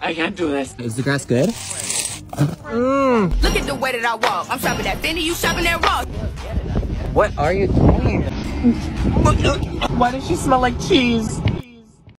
I can't do this. Is the grass good? Mm. Look at the way that I walk. I'm shopping at Fendi, you shopping at Ross. What are you doing? Why does she smell like cheese?